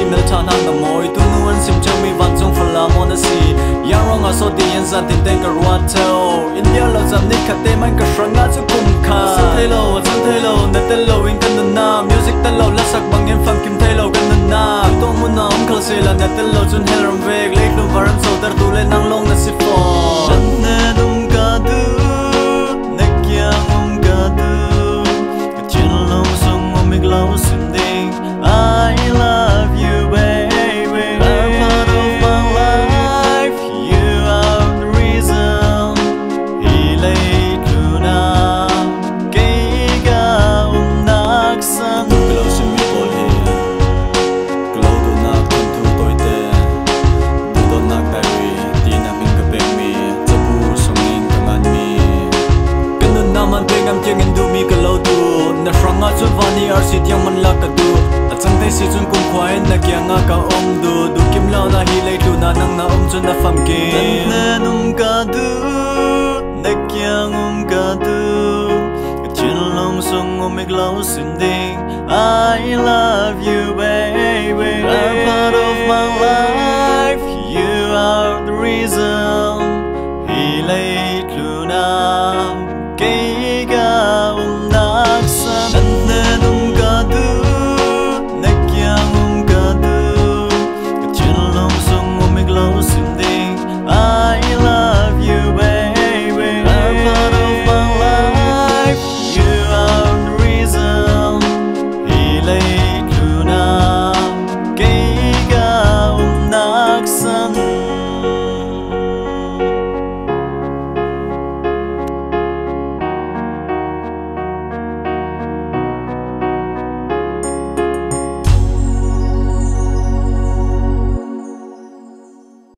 si mel than nan na moi tu nuan sim chang mi van jong phla la mon si yang rong a so ti yan zan tin ten ka ruat tao india lo zam ni kha te man ka shrang na chu kum kha sa thai lo chan thai lo na te lo in kan na music tel lo la sak bang en fam kim thai lo kan na to mun na um khal se la na te lo chun hel ram vek. Lek lu varam so dar tu le nang long na si pho naman pengam du mi kalaw du. Na shranga chu vani arsi tiang man la ka du. A chang tay si chun kum kwain na kya nga ka om du. Du kim la na hilay tu na nang na om chun na fam ke na num ka du, Na kya ngum ka du. Chin long song om mig lao sin ding. I love you, baby. You're part of my life. You are the reason. He lay